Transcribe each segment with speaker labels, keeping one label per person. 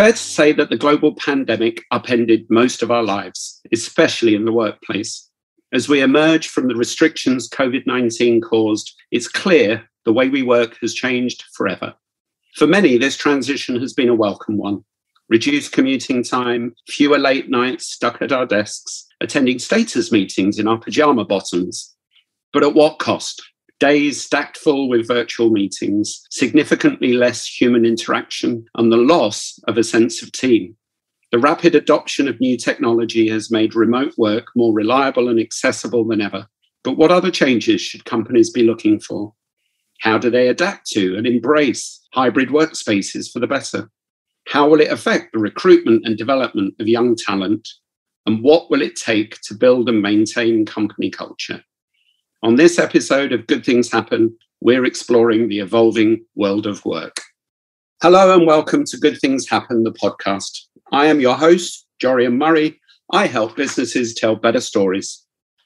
Speaker 1: fair to say that the global pandemic upended most of our lives, especially in the workplace. As we emerge from the restrictions COVID 19 caused, it's clear the way we work has changed forever. For many, this transition has been a welcome one. Reduced commuting time, fewer late nights stuck at our desks, attending status meetings in our pajama bottoms. But at what cost? Days stacked full with virtual meetings, significantly less human interaction, and the loss of a sense of team. The rapid adoption of new technology has made remote work more reliable and accessible than ever. But what other changes should companies be looking for? How do they adapt to and embrace hybrid workspaces for the better? How will it affect the recruitment and development of young talent? And what will it take to build and maintain company culture? On this episode of Good Things Happen, we're exploring the evolving world of work. Hello and welcome to Good Things Happen, the podcast. I am your host, Jorian Murray. I help businesses tell better stories.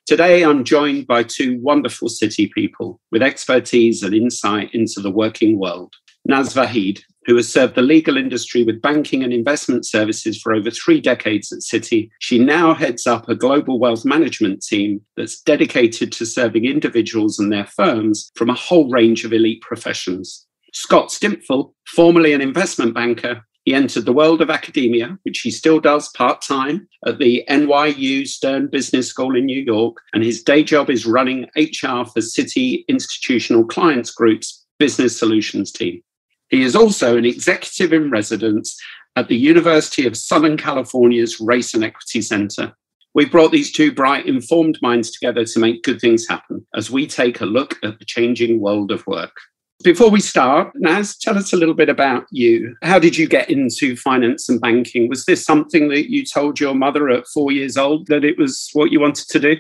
Speaker 1: Today, I'm joined by two wonderful Citi people with expertise and insight into the working world. Naz Vahid, who has served the legal industry with banking and investment services for over three decades at Citi. She now heads up a global wealth management team that's dedicated to serving individuals and their firms from a whole range of elite professions. Scott Stimpfel, formerly an investment banker, he entered the world of academia, which he still does part time at the NYU Stern Business School in New York. And his day job is running HR for Citi Institutional Clients Group's Business Solutions team. He is also an executive in residence at the University of Southern California's Race and Equity Center. We've brought these two bright, informed minds together to make good things happen as we take a look at the changing world of work. Before we start, Naz, tell us a little bit about you. How did you get into finance and banking? Was this something that you told your mother at four years old that it was what you wanted to do?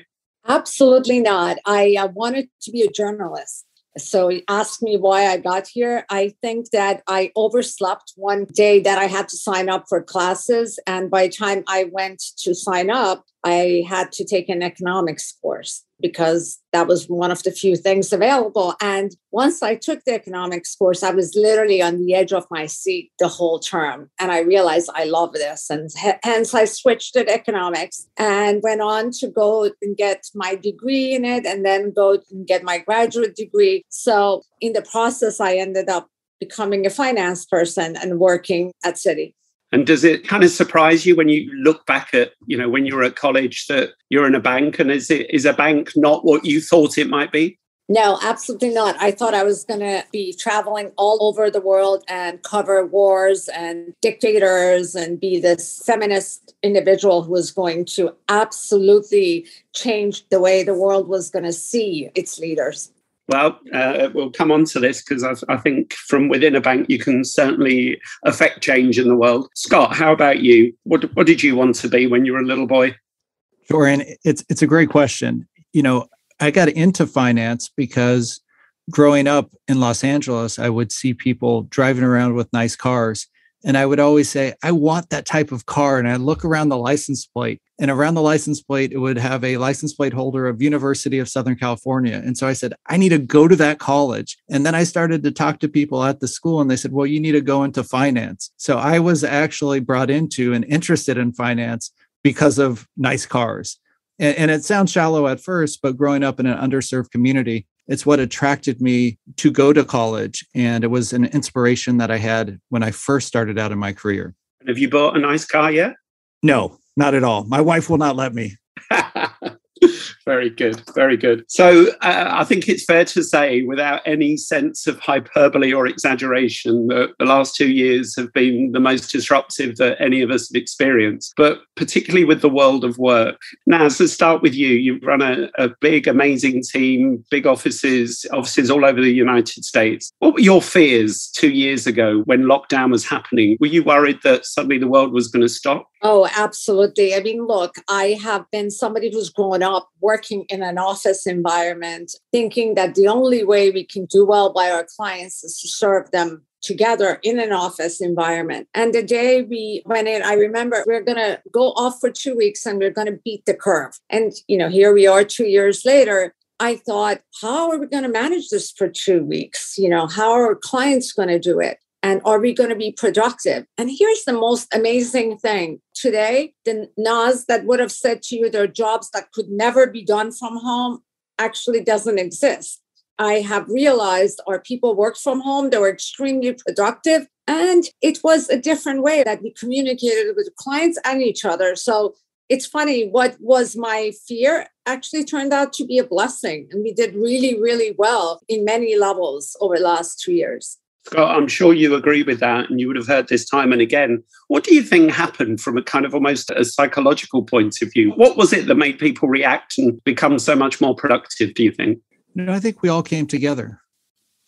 Speaker 2: Absolutely not. I uh, wanted to be a journalist. So ask me why I got here. I think that I overslept one day that I had to sign up for classes. And by the time I went to sign up, I had to take an economics course because that was one of the few things available. And once I took the economics course, I was literally on the edge of my seat the whole term. And I realized I love this. And hence I switched to economics and went on to go and get my degree in it and then go and get my graduate degree. So in the process, I ended up becoming a finance person and working at Citi.
Speaker 1: And does it kind of surprise you when you look back at, you know, when you were at college that you're in a bank and is it is a bank not what you thought it might be?
Speaker 2: No, absolutely not. I thought I was going to be traveling all over the world and cover wars and dictators and be this feminist individual who was going to absolutely change the way the world was going to see its leaders.
Speaker 1: Well, uh, we'll come on to this because I, I, think from within a bank you can certainly affect change in the world. Scott, how about you? What, what did you want to be when you were a little boy?
Speaker 3: Sure, and it's it's a great question. You know, I got into finance because growing up in Los Angeles, I would see people driving around with nice cars, and I would always say, I want that type of car. And I'd look around the license plate, and around the license plate, it would have a license plate holder of University of Southern California. And so I said, I need to go to that college. And then I started to talk to people at the school, and they said, Well, you need to go into finance. So I was actually brought into and interested in finance because of nice cars. And, and it sounds shallow at first, but growing up in an underserved community, it's what attracted me to go to college. And it was an inspiration that I had when I first started out in my career.
Speaker 1: Have you bought a nice car yet?
Speaker 3: No, not at all. My wife will not let me.
Speaker 1: Very good, very good. So uh, I think it's fair to say, without any sense of hyperbole or exaggeration, that the last two years have been the most disruptive that any of us have experienced, but particularly with the world of work. Now, let's start with you. You run a, a big, amazing team, big offices, offices all over the United States. What were your fears two years ago when lockdown was happening? Were you worried that suddenly the world was going to stop?
Speaker 2: Oh, absolutely. I mean, look, I have been somebody who's grown up working in an office environment, thinking that the only way we can do well by our clients is to serve them together in an office environment. And the day we went in, I remember we are going to go off for two weeks and we we're going to beat the curve. And, you know, here we are two years later. I thought, how are we going to manage this for two weeks? You know, how are clients going to do it? And are we going to be productive? And here's the most amazing thing today the Naz that would have said to you there are jobs that could never be done from home actually doesn't exist. I have realized our people worked from home, they were extremely productive, and it was a different way that we communicated with clients and each other. So it's funny, what was my fear actually turned out to be a blessing. And we did really, really well in many levels over the last two years.
Speaker 1: Scott, I'm sure you agree with that, and you would have heard this time and again. What do you think happened from a kind of almost a psychological point of view? What was it that made people react and become so much more productive, do you think?
Speaker 3: You know, I think we all came together.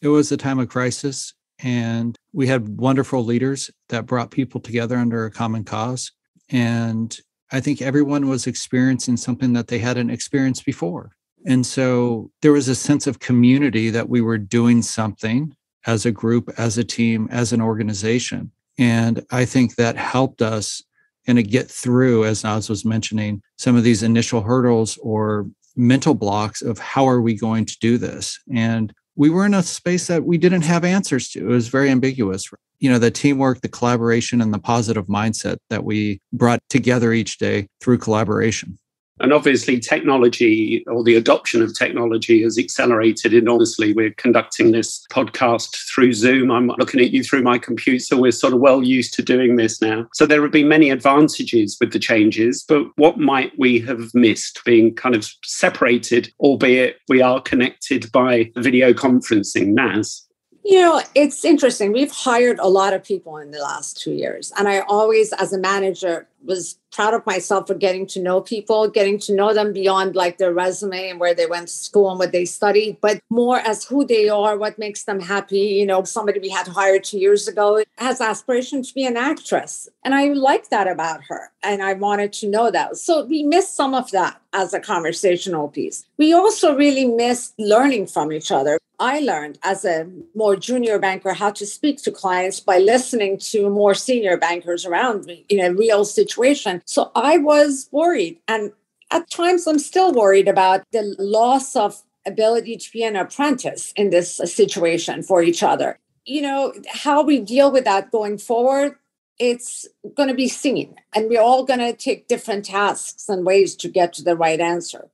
Speaker 3: It was a time of crisis, and we had wonderful leaders that brought people together under a common cause. And I think everyone was experiencing something that they hadn't experienced before. And so there was a sense of community that we were doing something as a group, as a team, as an organization. And I think that helped us kind of get through, as Naz was mentioning, some of these initial hurdles or mental blocks of how are we going to do this? And we were in a space that we didn't have answers to. It was very ambiguous. You know, the teamwork, the collaboration, and the positive mindset that we brought together each day through collaboration.
Speaker 1: And obviously, technology or the adoption of technology has accelerated enormously. We're conducting this podcast through Zoom. I'm looking at you through my computer. We're sort of well used to doing this now. So there have been many advantages with the changes, but what might we have missed being kind of separated, albeit we are connected by video conferencing, Naz?
Speaker 2: You know, it's interesting. We've hired a lot of people in the last two years. And I always, as a manager, was proud of myself for getting to know people, getting to know them beyond like their resume and where they went to school and what they studied, but more as who they are, what makes them happy. You know, somebody we had hired two years ago has aspiration to be an actress. And I like that about her. And I wanted to know that. So we missed some of that as a conversational piece. We also really missed learning from each other. I learned as a more junior banker how to speak to clients by listening to more senior bankers around me in a real situation. So I was worried. And at times, I'm still worried about the loss of ability to be an apprentice in this situation for each other. You know, how we deal with that going forward, it's going to be seen. And we're all going to take different tasks and ways to get to the right answer.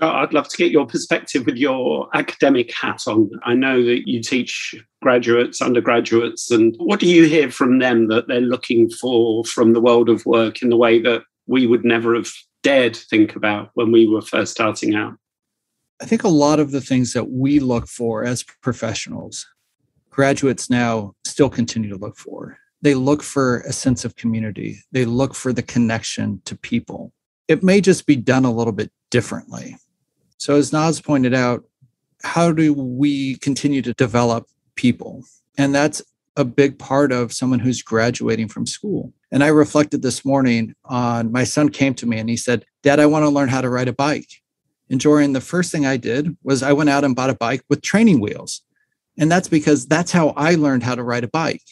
Speaker 1: I'd love to get your perspective with your academic hat on. I know that you teach graduates, undergraduates, and what do you hear from them that they're looking for from the world of work in the way that we would never have dared think about when we were first starting out?
Speaker 3: I think a lot of the things that we look for as professionals, graduates now still continue to look for. They look for a sense of community, they look for the connection to people. It may just be done a little bit differently. So, as Naz pointed out, how do we continue to develop people? And that's a big part of someone who's graduating from school. And I reflected this morning on my son came to me and he said, Dad, I want to learn how to ride a bike. And Jordan, the first thing I did was I went out and bought a bike with training wheels. And that's because that's how I learned how to ride a bike.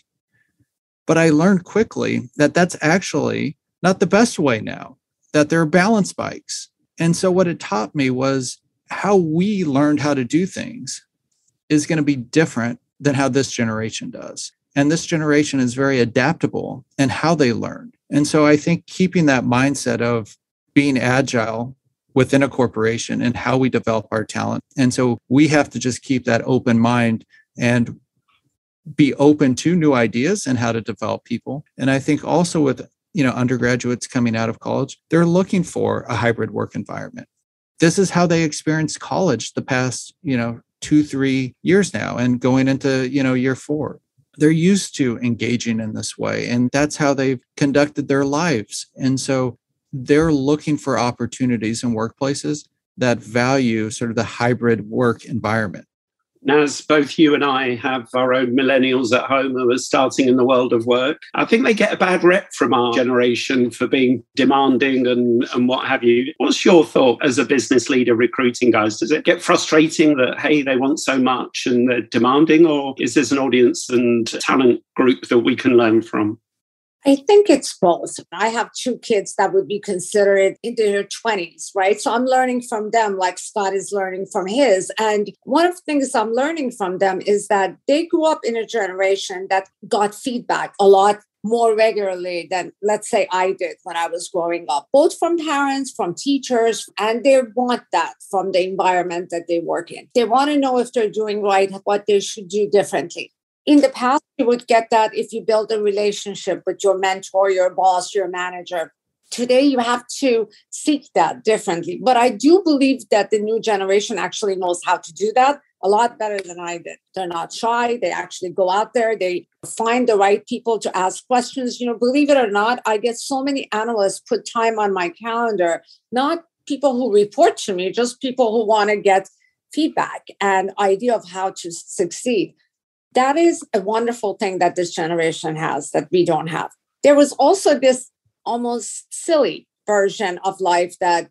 Speaker 3: But I learned quickly that that's actually not the best way now, that there are balance bikes and so, what it taught me was how we learned how to do things is going to be different than how this generation does. And this generation is very adaptable in how they learn. And so, I think keeping that mindset of being agile within a corporation and how we develop our talent. And so, we have to just keep that open mind and be open to new ideas and how to develop people. And I think also with you know undergraduates coming out of college they're looking for a hybrid work environment this is how they experienced college the past you know two three years now and going into you know year four. They're used to engaging in this way and that's how they've conducted their lives. And so they're looking for opportunities in workplaces that value sort of the hybrid work environment
Speaker 1: as both you and I have our own millennials at home who are starting in the world of work, I think they get a bad rep from our generation for being demanding and, and what have you. What's your thought as a business leader recruiting guys? Does it get frustrating that, hey, they want so much and they're demanding, or is this an audience and talent group that we can learn from?
Speaker 2: I think it's both. I have two kids that would be considered in their 20s, right? So I'm learning from them like Scott is learning from his. And one of the things I'm learning from them is that they grew up in a generation that got feedback a lot more regularly than, let's say, I did when I was growing up, both from parents, from teachers, and they want that from the environment that they work in. They want to know if they're doing right, what they should do differently. In the past, you would get that if you build a relationship with your mentor, your boss, your manager. Today, you have to seek that differently. But I do believe that the new generation actually knows how to do that a lot better than I did. They're not shy. They actually go out there. They find the right people to ask questions. You know, believe it or not, I get so many analysts put time on my calendar, not people who report to me, just people who want to get feedback and idea of how to succeed. That is a wonderful thing that this generation has that we don't have. There was also this almost silly version of life that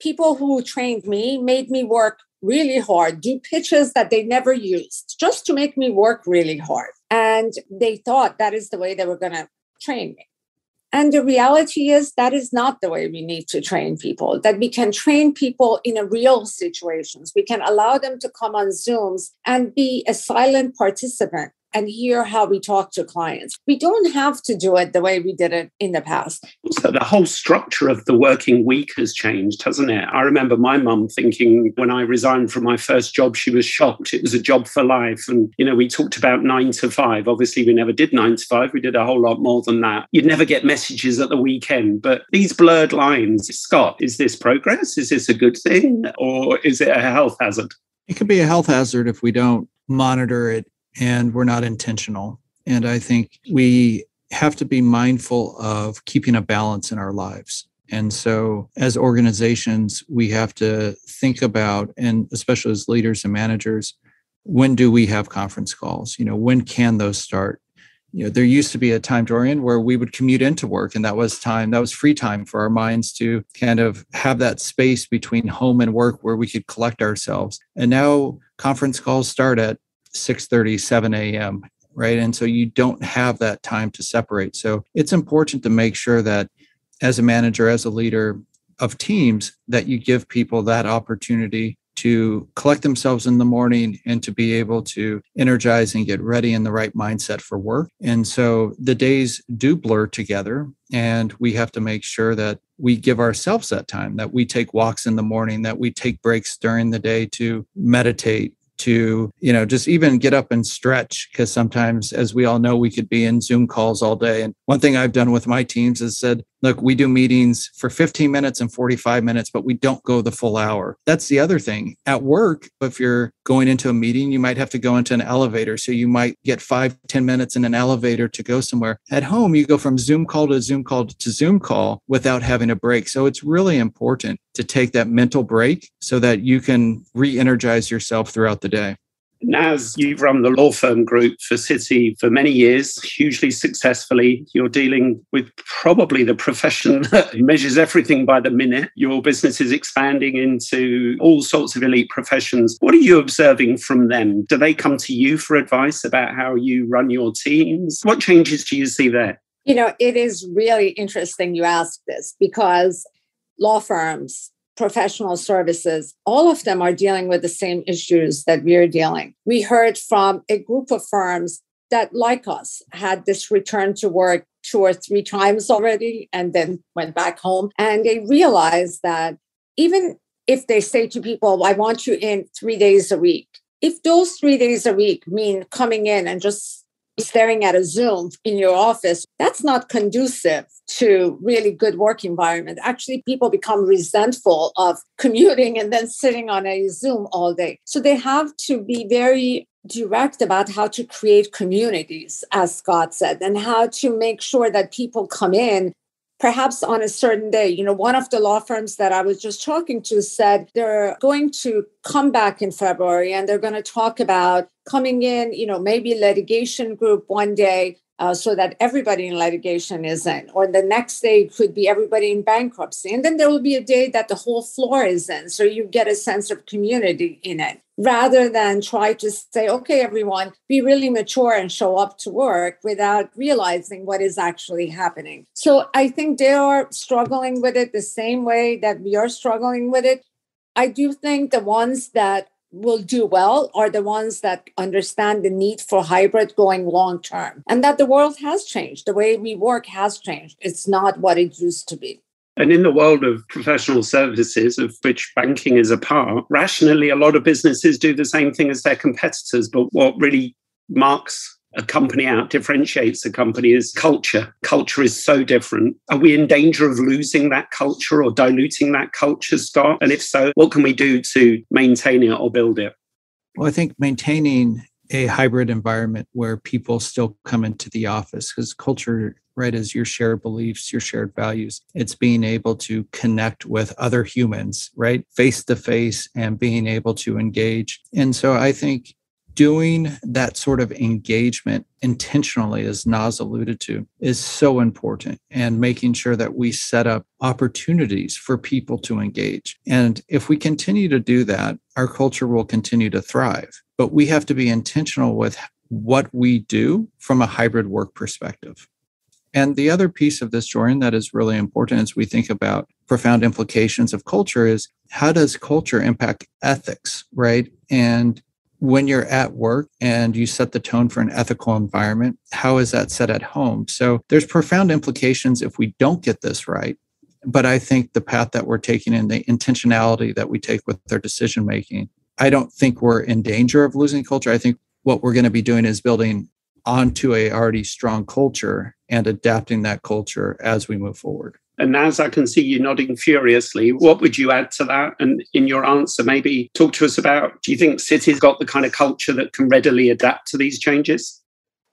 Speaker 2: people who trained me made me work really hard, do pitches that they never used just to make me work really hard. And they thought that is the way they were going to train me. And the reality is that is not the way we need to train people, that we can train people in a real situations. We can allow them to come on Zooms and be a silent participant and hear how we talk to clients. We don't have to do it the way we did it in the past.
Speaker 1: So the whole structure of the working week has changed, hasn't it? I remember my mum thinking when I resigned from my first job, she was shocked. It was a job for life. And, you know, we talked about nine to five. Obviously, we never did nine to five. We did a whole lot more than that. You'd never get messages at the weekend. But these blurred lines, Scott, is this progress? Is this a good thing? Or is it a health hazard?
Speaker 3: It could be a health hazard if we don't monitor it and we're not intentional. And I think we have to be mindful of keeping a balance in our lives. And so, as organizations, we have to think about, and especially as leaders and managers, when do we have conference calls? You know, when can those start? You know, there used to be a time, Dorian, where we would commute into work, and that was time, that was free time for our minds to kind of have that space between home and work where we could collect ourselves. And now conference calls start at 6 30, 7 a.m. Right. And so you don't have that time to separate. So it's important to make sure that as a manager, as a leader of teams, that you give people that opportunity to collect themselves in the morning and to be able to energize and get ready in the right mindset for work. And so the days do blur together, and we have to make sure that we give ourselves that time, that we take walks in the morning, that we take breaks during the day to meditate, to you know just even get up and stretch because sometimes as we all know we could be in zoom calls all day. And one thing i've done with my teams is said look, we do meetings for 15 minutes and 45 minutes, but we don't go the full hour. That's the other thing. At work, if you're going into a meeting, you might have to go into an elevator. So you might get five, 10 minutes in an elevator to go somewhere. At home, you go from Zoom call to Zoom call to Zoom call without having a break. So it's really important to take that mental break so that you can re energize yourself throughout the day.
Speaker 1: Naz, you've run the law firm group for Citi for many years, hugely successfully. You're dealing with probably the profession that measures everything by the minute. Your business is expanding into all sorts of elite professions. What are you observing from them? Do they come to you for advice about how you run your teams? What changes do you see there?
Speaker 2: You know, it is really interesting you ask this because law firms professional services, all of them are dealing with the same issues that we're dealing. We heard from a group of firms that, like us, had this return to work two or three times already and then went back home. And they realized that even if they say to people, I want you in three days a week, if those three days a week mean coming in and just staring at a Zoom in your office, that's not conducive to really good work environment. Actually, people become resentful of commuting and then sitting on a Zoom all day. So they have to be very direct about how to create communities, as Scott said, and how to make sure that people come in perhaps on a certain day. You know, one of the law firms that I was just talking to said they're going to come back in February and they're going to talk about coming in, you know, maybe litigation group one day, uh, so that everybody in litigation is in. Or the next day could be everybody in bankruptcy. And then there will be a day that the whole floor is in. So you get a sense of community in it rather than try to say, okay, everyone, be really mature and show up to work without realizing what is actually happening. So I think they are struggling with it the same way that we are struggling with it. I do think the ones that will do well are the ones that understand the need for hybrid going long term and that the world has changed. The way we work has changed. It's not what it used to be.
Speaker 1: And in the world of professional services, of which banking is a part, rationally, a lot of businesses do the same thing as their competitors. But what really marks a company out, differentiates a company is culture. Culture is so different. Are we in danger of losing that culture or diluting that culture, Scott? And if so, what can we do to maintain it or build it?
Speaker 3: Well, I think maintaining a hybrid environment where people still come into the office because culture right is your shared beliefs your shared values it's being able to connect with other humans right face to face and being able to engage and so i think doing that sort of engagement intentionally, as Naz alluded to, is so important and making sure that we set up opportunities for people to engage. And if we continue to do that, our culture will continue to thrive. But we have to be intentional with what we do from a hybrid work perspective. And the other piece of this, Jordan, that is really important as we think about profound implications of culture is how does culture impact ethics, right? And when you're at work and you set the tone for an ethical environment, how is that set at home? So there's profound implications if we don't get this right. But I think the path that we're taking and the intentionality that we take with our decision making, I don't think we're in danger of losing culture. I think what we're going to be doing is building onto a already strong culture and adapting that culture as we move forward.
Speaker 1: And as I can see you nodding furiously, what would you add to that? And in your answer, maybe talk to us about do you think Citi's got the kind of culture that can readily adapt to these changes?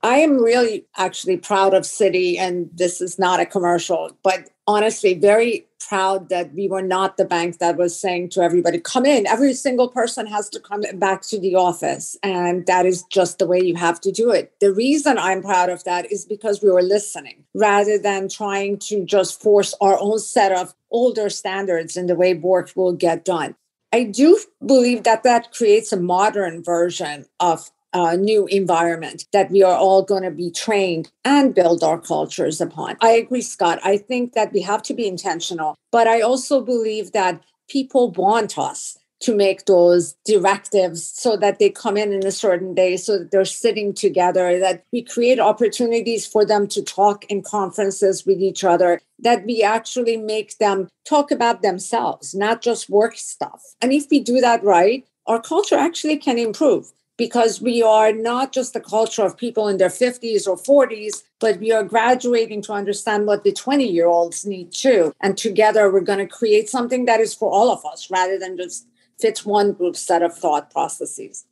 Speaker 2: I am really actually proud of Citi, and this is not a commercial, but honestly, very proud that we were not the bank that was saying to everybody, come in. Every single person has to come back to the office. And that is just the way you have to do it. The reason I'm proud of that is because we were listening rather than trying to just force our own set of older standards in the way work will get done. I do believe that that creates a modern version of uh, new environment that we are all going to be trained and build our cultures upon. I agree, Scott. I think that we have to be intentional, but I also believe that people want us to make those directives so that they come in in a certain day so that they're sitting together that we create opportunities for them to talk in conferences with each other that we actually make them talk about themselves not just work stuff and if we do that right our culture actually can improve because we are not just the culture of people in their 50s or 40s, but we are graduating to understand what the 20 year olds need too. And together we're going to create something that is for all of us rather than just fits one group's set of thought processes.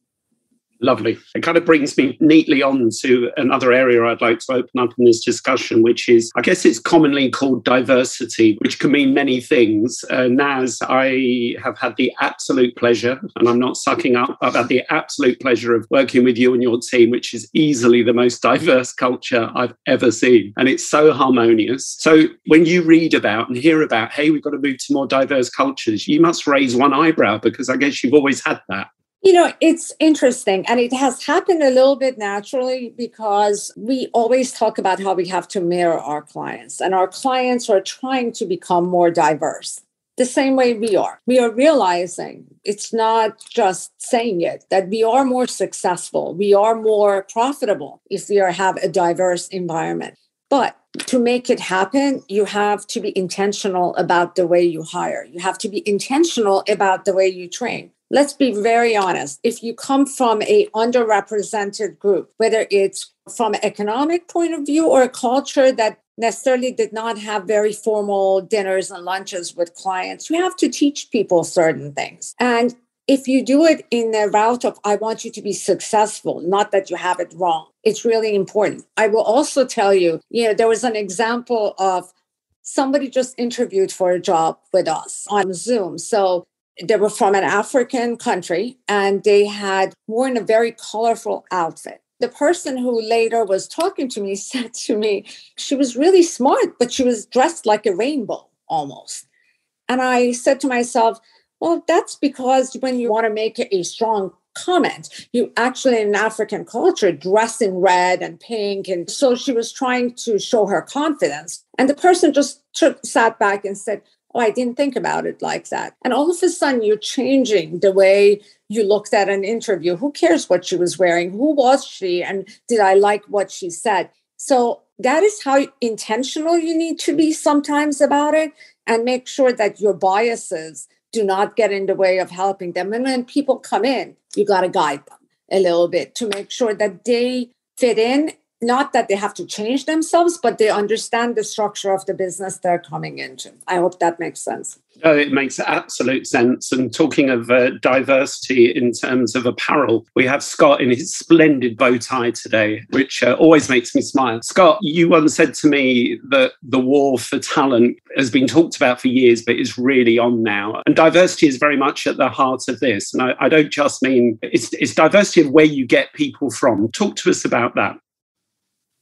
Speaker 1: Lovely. It kind of brings me neatly on to another area I'd like to open up in this discussion, which is I guess it's commonly called diversity, which can mean many things. Uh, Naz, I have had the absolute pleasure, and I'm not sucking up, I've had the absolute pleasure of working with you and your team, which is easily the most diverse culture I've ever seen. And it's so harmonious. So when you read about and hear about, hey, we've got to move to more diverse cultures, you must raise one eyebrow because I guess you've always had that.
Speaker 2: You know, it's interesting and it has happened a little bit naturally because we always talk about how we have to mirror our clients, and our clients are trying to become more diverse the same way we are. We are realizing it's not just saying it, that we are more successful, we are more profitable if we are, have a diverse environment. But to make it happen, you have to be intentional about the way you hire. You have to be intentional about the way you train let's be very honest. If you come from a underrepresented group whether it's from an economic point of view or a culture that necessarily did not have very formal dinners and lunches with clients you have to teach people certain things. And if you do it in the route of i want you to be successful not that you have it wrong it's really important. I will also tell you you know there was an example of somebody just interviewed for a job with us on zoom. So they were from an African country and they had worn a very colorful outfit. The person who later was talking to me said to me, she was really smart, but she was dressed like a rainbow almost. And I said to myself, well, that's because when you want to make a strong comment, you actually in African culture dress in red and pink. And so she was trying to show her confidence. And the person just took, sat back and said, Oh, I didn't think about it like that. And all of a sudden, you're changing the way you looked at an interview. Who cares what she was wearing? Who was she? And did I like what she said? So that is how intentional you need to be sometimes about it and make sure that your biases do not get in the way of helping them. And when people come in, you got to guide them a little bit to make sure that they fit in not that they have to change themselves, but they understand the structure of the business they're coming into. I hope that makes sense.
Speaker 1: No, it makes absolute sense. And talking of uh, diversity in terms of apparel, we have Scott in his splendid bow tie today, which uh, always makes me smile. Scott, you once said to me that the war for talent has been talked about for years, but is really on now. And diversity is very much at the heart of this. And I, I don't just mean it's, it's diversity of where you get people from. Talk to us about that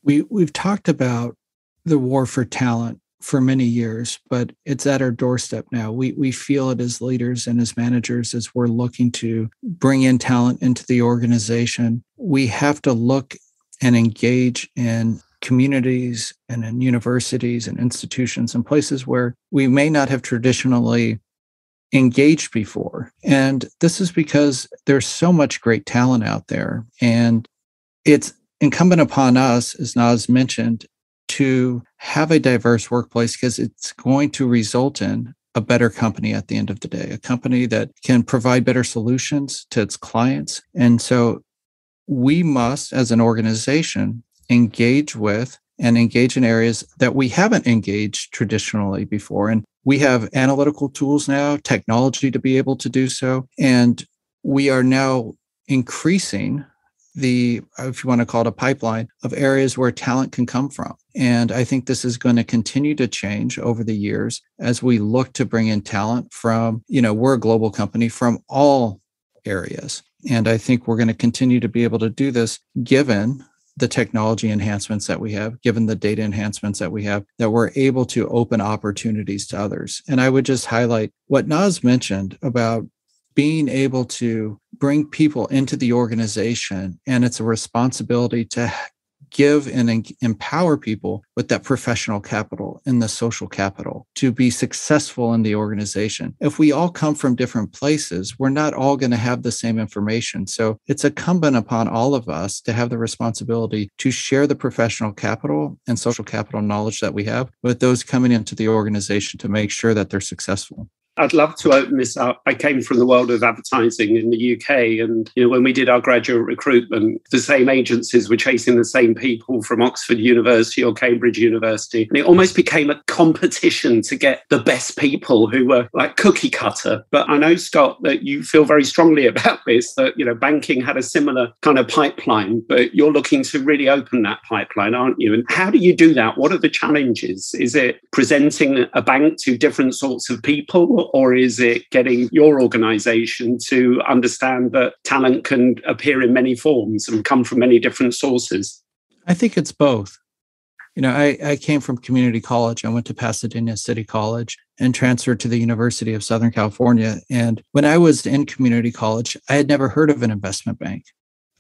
Speaker 3: we we've talked about the war for talent for many years, but it's at our doorstep now. We we feel it as leaders and as managers as we're looking to bring in talent into the organization. We have to look and engage in communities and in universities and institutions and places where we may not have traditionally engaged before. And this is because there's so much great talent out there and it's incumbent upon us, as Naz mentioned, to have a diverse workplace because it's going to result in a better company at the end of the day, a company that can provide better solutions to its clients. And so we must, as an organization, engage with and engage in areas that we haven't engaged traditionally before. And we have analytical tools now, technology to be able to do so. And we are now increasing the, if you want to call it a pipeline of areas where talent can come from. And I think this is going to continue to change over the years as we look to bring in talent from, you know, we're a global company from all areas. And I think we're going to continue to be able to do this given the technology enhancements that we have, given the data enhancements that we have, that we're able to open opportunities to others. And I would just highlight what Naz mentioned about being able to bring people into the organization and it's a responsibility to give and empower people with that professional capital and the social capital to be successful in the organization. If we all come from different places, we're not all going to have the same information. So it's incumbent upon all of us to have the responsibility to share the professional capital and social capital knowledge that we have with those coming into the organization to make sure that they're successful.
Speaker 1: I'd love to open this up. I came from the world of advertising in the UK, and you know when we did our graduate recruitment, the same agencies were chasing the same people from Oxford University or Cambridge University, and it almost became a competition to get the best people who were like cookie cutter. But I know Scott that you feel very strongly about this. That you know banking had a similar kind of pipeline, but you're looking to really open that pipeline, aren't you? And how do you do that? What are the challenges? Is it presenting a bank to different sorts of people? Or is it getting your organization to understand that talent can appear in many forms and come from many different sources?
Speaker 3: I think it's both. You know, I, I came from community college. I went to Pasadena City College and transferred to the University of Southern California. And when I was in community college, I had never heard of an investment bank.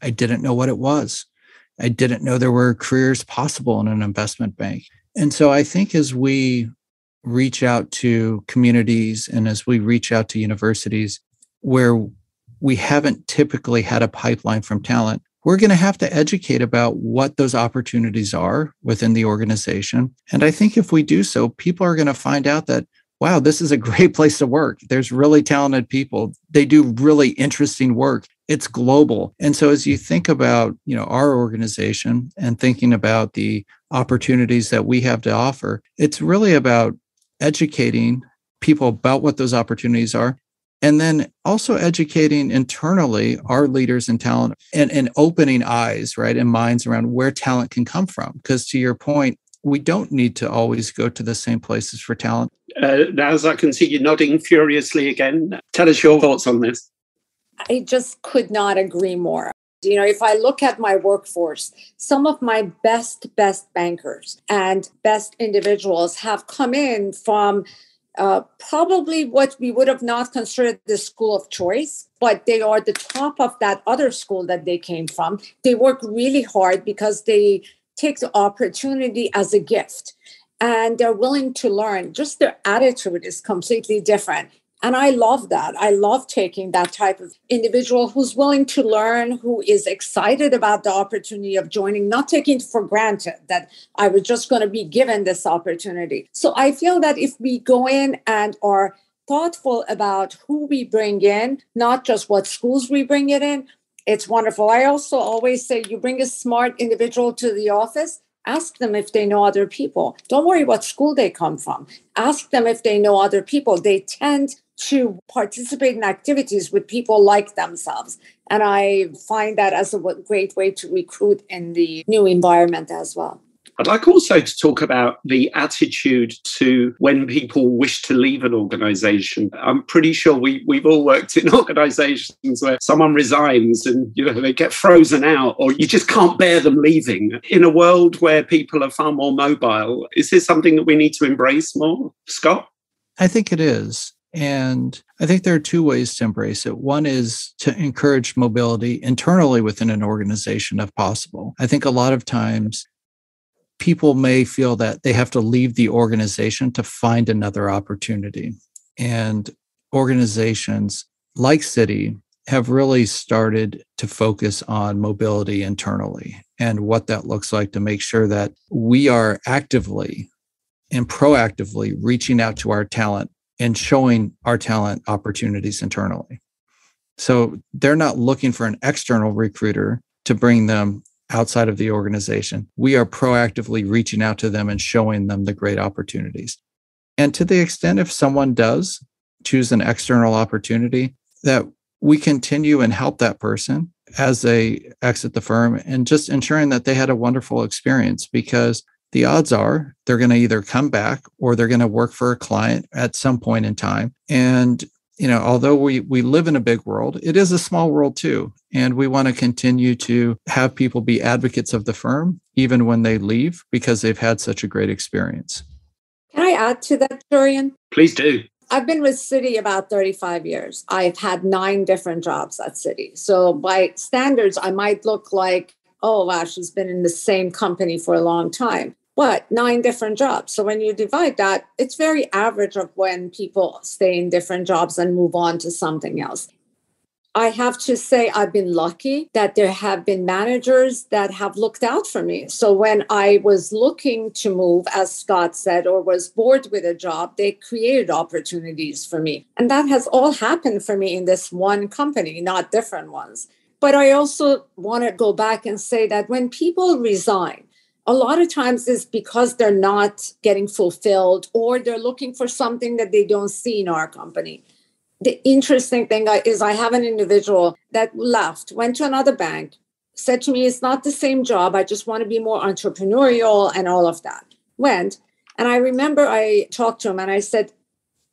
Speaker 3: I didn't know what it was. I didn't know there were careers possible in an investment bank. And so I think as we reach out to communities and as we reach out to universities where we haven't typically had a pipeline from talent, we're going to have to educate about what those opportunities are within the organization. And I think if we do so, people are going to find out that, wow, this is a great place to work. There's really talented people. They do really interesting work. It's global. And so as you think about, you know, our organization and thinking about the opportunities that we have to offer, it's really about educating people about what those opportunities are and then also educating internally our leaders and talent and, and opening eyes right and minds around where talent can come from. Because to your point we don't need to always go to the same places for talent.
Speaker 1: Uh, now as i can see you nodding furiously again. Tell us your thoughts on this.
Speaker 2: I just could not agree more You know, if I look at my workforce, some of my best, best bankers and best individuals have come in from uh, probably what we would have not considered the school of choice, but they are the top of that other school that they came from. They work really hard because they take the opportunity as a gift and they're willing to learn. Just their attitude is completely different. And I love that. I love taking that type of individual who's willing to learn, who is excited about the opportunity of joining, not taking for granted that I was just going to be given this opportunity. So I feel that if we go in and are thoughtful about who we bring in, not just what schools we bring it in, it's wonderful. I also always say you bring a smart individual to the office, ask them if they know other people. Don't worry what school they come from. Ask them if they know other people. They tend to participate in activities with people like themselves. And I find that as a great way to recruit in the new environment as well.
Speaker 1: I'd like also to talk about the attitude to when people wish to leave an organization. I'm pretty sure we, we've all worked in organizations where someone resigns and you know they get frozen out or you just can't bear them leaving. In a world where people are far more mobile, is this something that we need to embrace more? Scott?
Speaker 3: I think it is. And I think there are two ways to embrace it. One is to encourage mobility internally within an organization if possible. I think a lot of times people may feel that they have to leave the organization to find another opportunity. And organizations like Citi have really started to focus on mobility internally and what that looks like to make sure that we are actively and proactively reaching out to our talent and showing our talent opportunities internally. So they're not looking for an external recruiter to bring them outside of the organization. We are proactively reaching out to them and showing them the great opportunities. And to the extent if someone does choose an external opportunity, that we continue and help that person as they exit the firm and just ensuring that they had a wonderful experience because the odds are they're going to either come back or they're going to work for a client at some point in time. And you know, although we we live in a big world, it is a small world too, and we want to continue to have people be advocates of the firm even when they leave because they've had such a great experience.
Speaker 2: Can I add to that, Dorian?
Speaker 1: Please do.
Speaker 2: I've been with Citi about 35 years. I've had nine different jobs at Citi. So by standards, I might look like, oh wow, she's been in the same company for a long time. What nine different jobs. So when you divide that it's very average of when people stay in different jobs and move on to something else. I have to say i've been lucky that there have been managers that have looked out for me. So when i was looking to move as scott said or was bored with a job they created opportunities for me. And that has all happened for me in this one company not different ones but i also want to go back and say that when people resign a lot of times is because they're not getting fulfilled or they're looking for something that they don't see in our company. The interesting thing is, I have an individual that left, went to another bank, said to me, It's not the same job. I just want to be more entrepreneurial and all of that. Went. And I remember I talked to him and I said,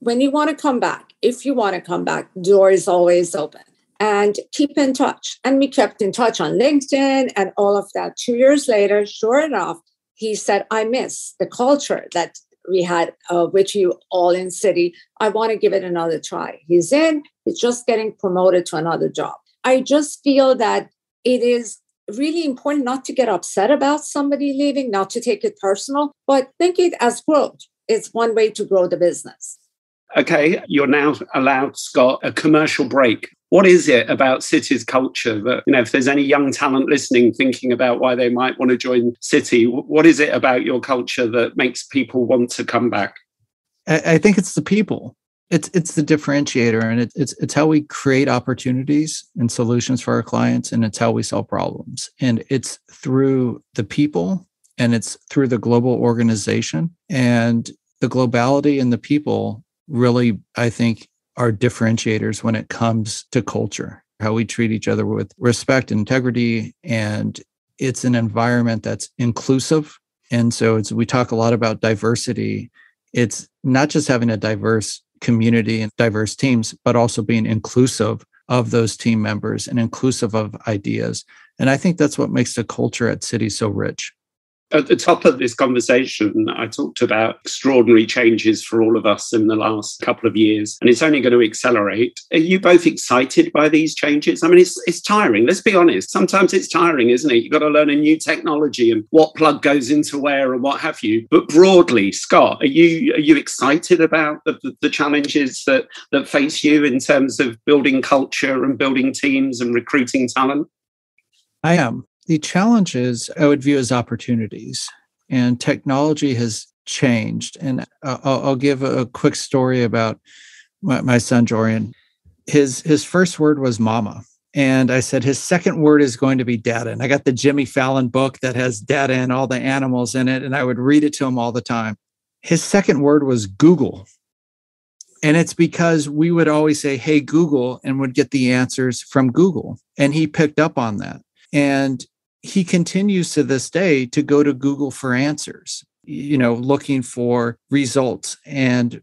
Speaker 2: When you want to come back, if you want to come back, door is always open and keep in touch. And we kept in touch on LinkedIn and all of that. Two years later, sure enough, he said, I miss the culture that we had uh, with you all in Citi. I want to give it another try. He's in, he's just getting promoted to another job. I just feel that it is really important not to get upset about somebody leaving, not to take it personal, but think it as growth. It's one way to grow the business.
Speaker 1: Okay, you're now allowed, Scott, a commercial break what is it about Citi's culture that, you know, if there's any young talent listening thinking about why they might want to join Citi what is it about your culture that makes people want to come back?
Speaker 3: I think it's the people. It's it's the differentiator, and it, it's it's how we create opportunities and solutions for our clients, and it's how we solve problems. And it's through the people, and it's through the global organization, and the globality and the people really, I think, are differentiators when it comes to culture, how we treat each other with respect and integrity. And it's an environment that's inclusive. And so it's, we talk a lot about diversity. It's not just having a diverse community and diverse teams, but also being inclusive of those team members and inclusive of ideas And I think that's what makes the culture at Citi so rich
Speaker 1: at the top of this conversation, I talked about extraordinary changes for all of us in the last couple of years, and it's only going to accelerate. Are you both excited by these changes? I mean, it's it's tiring. Let's be honest. Sometimes it's tiring, isn't it? You've got to learn a new technology and what plug goes into where and what have you. But broadly, Scott, are you are you excited about the, the, the challenges that that face you in terms of building culture and building teams and recruiting talent?
Speaker 3: I am the challenges I would view as opportunities, and technology has changed. And I'll, I'll give a quick story about my, my son Jorian. His his first word was "mama," and I said his second word is going to be data. And I got the Jimmy Fallon book that has data and all the animals in it, and I would read it to him all the time. His second word was Google. And it's because we would always say, Hey, Google, and would get the answers from Google. And he picked up on that. And he continues to this day to go to Google for answers, you know, looking for results. And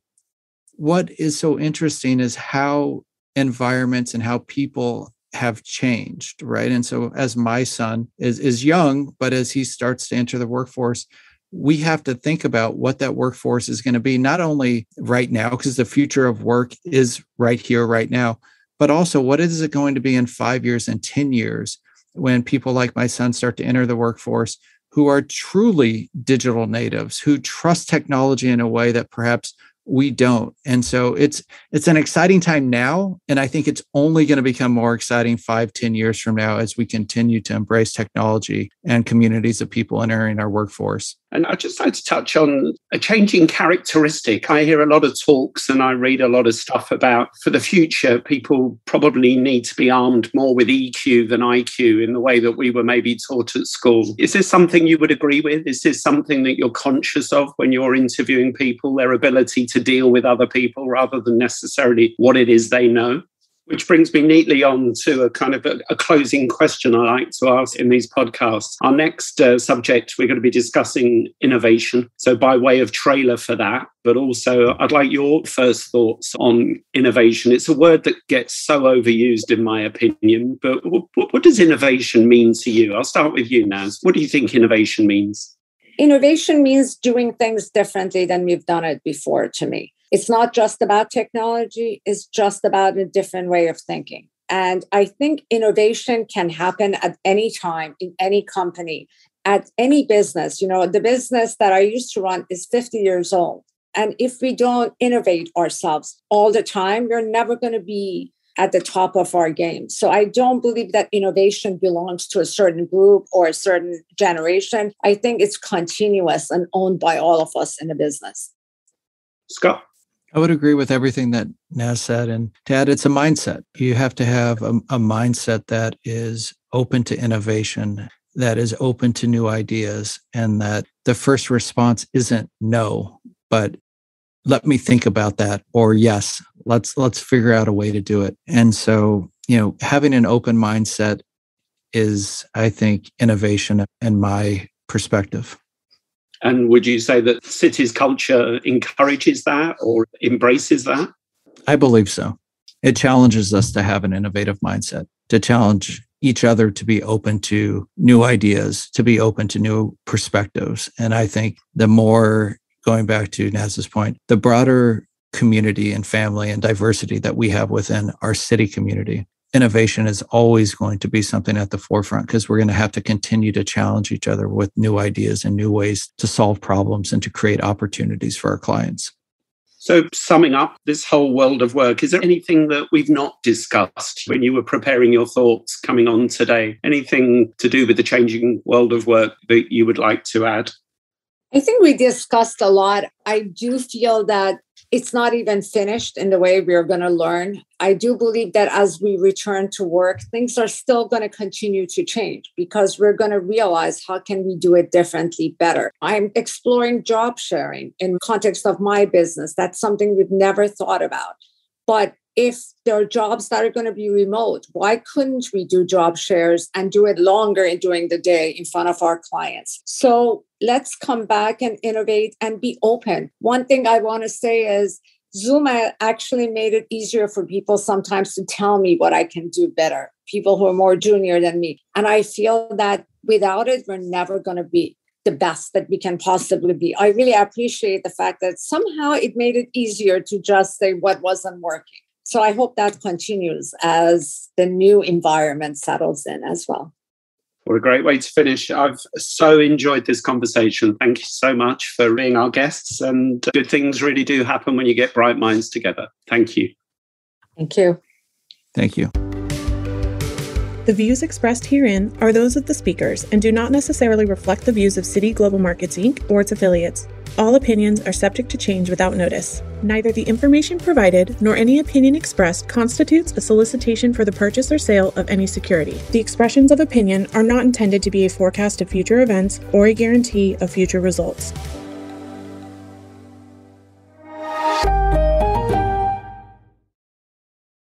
Speaker 3: what is so interesting is how environments and how people have changed, right? And so as my son is is young, but as he starts to enter the workforce, we have to think about what that workforce is going to be not only right now because the future of work is right here right now, but also what is it going to be in 5 years and 10 years? When people like my son start to enter the workforce who are truly digital natives who trust technology in a way that perhaps we don't. And so it's it's an exciting time now and i think it's only going to become more exciting five ten years from now as we continue to embrace technology and communities of people entering our workforce
Speaker 1: and I'd just like to touch on a changing characteristic. I hear a lot of talks and I read a lot of stuff about for the future, people probably need to be armed more with EQ than IQ in the way that we were maybe taught at school. Is this something you would agree with? Is this something that you're conscious of when you're interviewing people, their ability to deal with other people rather than necessarily what it is they know? Which brings me neatly on to a kind of a, a closing question I like to ask in these podcasts. Our next uh, subject, we're going to be discussing innovation. So, by way of trailer for that, but also I'd like your first thoughts on innovation. It's a word that gets so overused, in my opinion. But what, what does innovation mean to you? I'll start with you, Naz. What do you think innovation means?
Speaker 2: Innovation means doing things differently than we've done it before to me. It's not just about technology, it's just about a different way of thinking. And I think innovation can happen at any time in any company, at any business. You know, the business that I used to run is 50 years old. And if we don't innovate ourselves all the time, we're never going to be at the top of our game. So I don't believe that innovation belongs to a certain group or a certain generation. I think it's continuous and owned by all of us in the business.
Speaker 1: Scott?
Speaker 3: I would agree with everything that Naz said. And to add, it's a mindset. You have to have a, a, mindset that is open to innovation, that is open to new ideas, and that the first response isn't no, but let me think about that or yes let's let's figure out a way to do it and so you know having an open mindset is i think innovation in my perspective
Speaker 1: and would you say that Citi's culture encourages that or embraces that?
Speaker 3: I believe so. It challenges us to have an innovative mindset, to challenge each other to be open to new ideas, to be open to new perspectives. And I think the more, going back to Naz's point, the broader community and family and diversity that we have within our Citi community, innovation is always going to be something at the forefront because we're going to have to continue to challenge each other with new ideas and new ways to solve problems and to create opportunities for our clients.
Speaker 1: So, summing up this whole world of work, is there anything that we've not discussed when you were preparing your thoughts coming on today? Anything to do with the changing world of work that you would like to add?
Speaker 2: I think we discussed a lot. I do feel that it's not even finished in the way we're going to learn. I do believe that as we return to work, things are still going to continue to change because we're going to realize how can we do it differently better. I'm exploring job sharing in context of my business. That's something we've never thought about. But if there are jobs that are going to be remote, why couldn't we do job shares and do it longer during the day in front of our clients? So let's come back and innovate and be open. One thing I want to say is Zoom actually made it easier for people sometimes to tell me what I can do better, people who are more junior than me. And I feel that without it, we're never going to be the best that we can possibly be. I really appreciate the fact that somehow it made it easier to just say what wasn't working. So I hope that continues as the new environment settles in as well.
Speaker 1: What a great way to finish. I've so enjoyed this conversation. Thank you so much for being our guests. And good things really do happen when you get bright minds together. Thank you.
Speaker 2: Thank you.
Speaker 3: Thank you.
Speaker 4: The views expressed herein are those of the speakers and do not necessarily reflect the views of Citi Global Markets Inc. or its affiliates. All opinions are subject to change without notice. Neither the information provided nor any opinion expressed constitutes a solicitation for the purchase or sale of any security. The expressions of opinion are not intended to be a forecast of future events or a guarantee of future results.